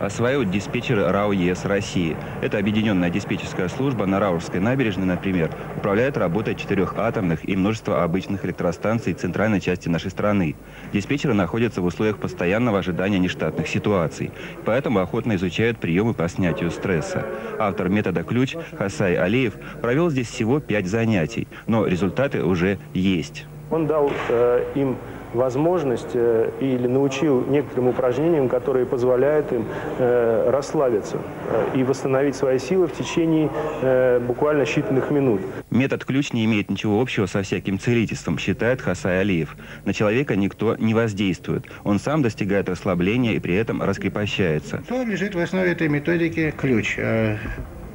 осваивают диспетчеры РАО ЕС России. Это объединенная диспетчерская служба на Раурской набережной, например, управляет работой четырех атомных и множества обычных электростанций центральной части нашей страны. Диспетчеры находятся в условиях постоянного ожидания нештатных ситуаций, поэтому охотно изучают приемы по снятию стресса. Автор метода «Ключ» Хасай Алиев провел здесь всего пять занятий, но результаты уже есть. Он дал э, им возможность э, или научил некоторым упражнениям, которые позволяют им э, расслабиться э, и восстановить свои силы в течение э, буквально считанных минут. Метод ключ не имеет ничего общего со всяким целительством, считает Хасай Алиев. На человека никто не воздействует. Он сам достигает расслабления и при этом раскрепощается. Что лежит в основе этой методики ключ?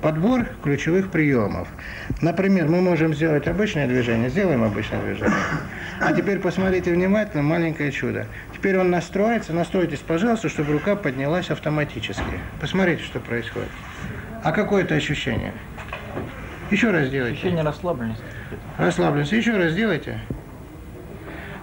Подбор ключевых приемов. Например, мы можем сделать обычное движение, сделаем обычное движение. А теперь посмотрите внимательно, маленькое чудо. Теперь он настроится, настройтесь, пожалуйста, чтобы рука поднялась автоматически. Посмотрите, что происходит. А какое это ощущение? Еще раз сделайте. Ощущение расслабленности. Расслабленность. Еще раз сделайте.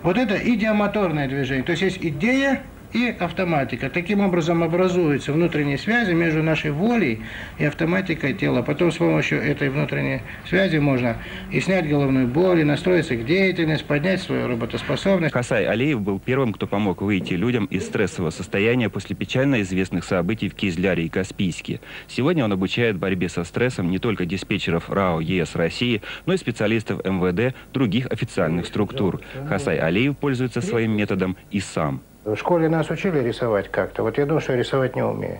Вот это идиомоторное движение. То есть есть идея и автоматика. Таким образом образуются внутренние связи между нашей волей и автоматикой тела. Потом с помощью этой внутренней связи можно и снять головную боль, и настроиться к деятельности, поднять свою работоспособность. Хасай Алиев был первым, кто помог выйти людям из стрессового состояния после печально известных событий в Кизляре и Каспийске. Сегодня он обучает борьбе со стрессом не только диспетчеров РАО ЕС России, но и специалистов МВД других официальных структур. Хасай Алиев пользуется своим методом и сам. В школе нас учили рисовать как-то. Вот я думаю, что я рисовать не умею.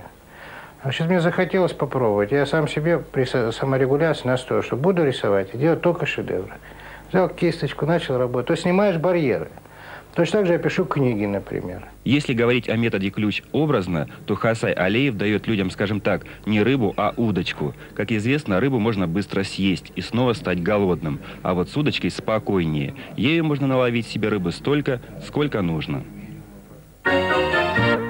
Сейчас мне захотелось попробовать. Я сам себе при саморегуляции настроил, что буду рисовать и делать только шедевры. Взял кисточку, начал работать. То снимаешь барьеры. Точно так же я пишу книги, например. Если говорить о методе ключ образно, то Хасай Алеев дает людям, скажем так, не рыбу, а удочку. Как известно, рыбу можно быстро съесть и снова стать голодным. А вот с удочкой спокойнее. Ею можно наловить себе рыбы столько, сколько нужно. Thank you.